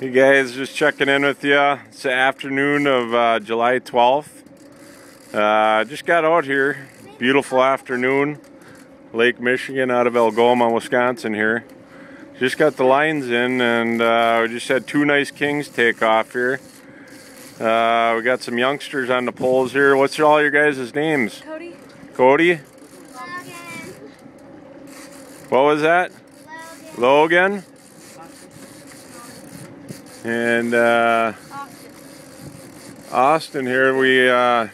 Hey guys, just checking in with you. It's the afternoon of uh, July 12th. Uh, just got out here. Beautiful afternoon. Lake Michigan out of Algoma, Wisconsin here. Just got the lines in and uh, we just had two nice kings take off here. Uh, we got some youngsters on the poles here. What's all your guys' names? Cody. Cody? Logan. What was that? Logan. Logan? And uh, Austin here, we uh,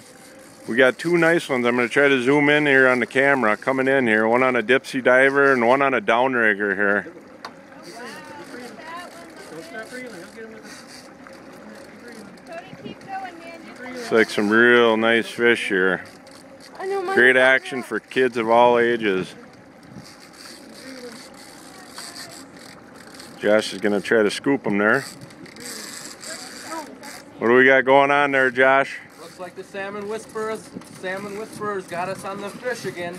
we got two nice ones. I'm going to try to zoom in here on the camera coming in here. One on a dipsy diver and one on a downrigger here. It's like some real nice fish here. Great action for kids of all ages. Josh is going to try to scoop them there. What do we got going on there, Josh? Looks like the salmon whisperers, salmon whisperers got us on the fish again.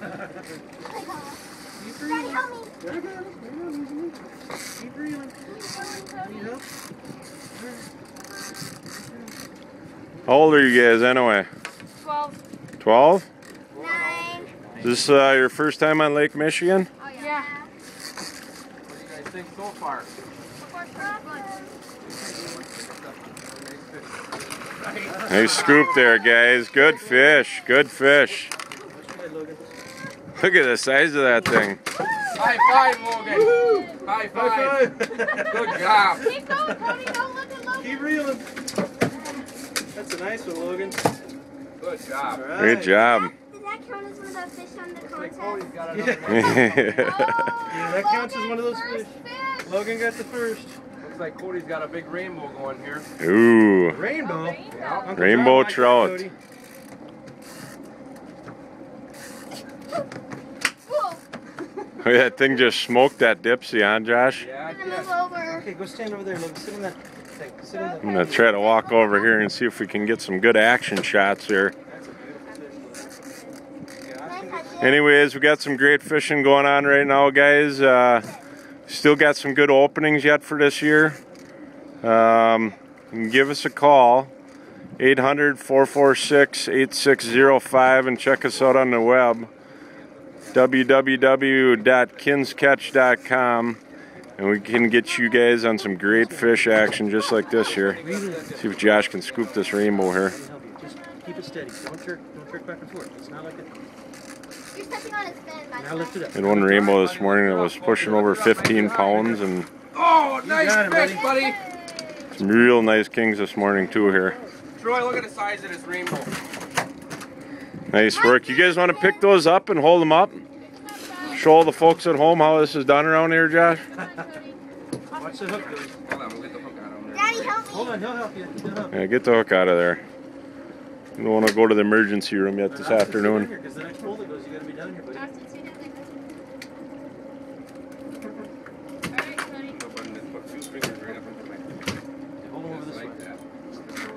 Daddy, help me. How old are you guys anyway? 12. 12? Nine. Is this uh, your first time on Lake Michigan? Oh, Yeah. What do you guys think so far? Nice scoop there, guys. Good fish. Good fish. Look at the size of that thing. High five, Logan! High five! Good job! Keep going, Cody. Don't look at Logan. Keep reeling. That's a nice one, Logan. Good job. All right. Great job. Does that count as one of the fish on the oh, contest? Yeah. another Yeah, that counts as one of those oh, fish. First Logan got the first. Looks like Cody's got a big rainbow going here. Ooh. Rainbow. Yeah. Rainbow John liked trout. Cody. Look at that thing just smoked that dipsy on, Josh. Yeah, I'm gonna move yeah. over. Okay, go stand over there, Logan. Sit in that thing. Sit in that. I'm gonna try to walk over here and see if we can get some good action shots here. That's a beautiful fish. Yeah, Can I Austin touch gets- it? Anyways, we got some great fishing going on right now, guys. Uh, still got some good openings yet for this year. Um, give us a call, 800 446 8605, and check us out on the web, www.kinnskatch.com. And we can get you guys on some great fish action just like this here. See if Josh can scoop this rainbow here. Keep it steady. Don't jerk. Don't jerk back and forth. It's not like a. You're stepping on its fin. by Now lift it up. Had one rainbow this morning that was pushing over 15 pounds and Oh, nice got it, fish, buddy. buddy! some real nice kings this morning too here. Troy, look at the size of this rainbow. Nice work. You guys want to pick those up and hold them up? Show all the folks at home how this is done around here, Josh. Watch the hook, Hold on, we'll get the hook out of him. Daddy, help me. Hold on. He'll help you. Help. Yeah, get the hook out of there. You don't want to go to the emergency room yet this Austin, sit down afternoon. here, 'cause the next pole that goes, you gotta be down here, buddy. Austin, sit down there. All right, Cody. Put fingers right up into my Hold him over this way. that.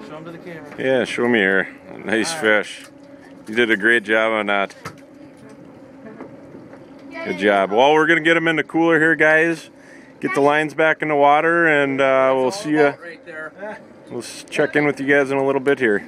Show him to the camera. Yeah, show me here. Nice fish. You did a great job on that. Good job. Well, we're gonna get them in the cooler here, guys. Get the lines back in the water, and uh, we'll see you. Right. We'll check in with you guys in a little bit here.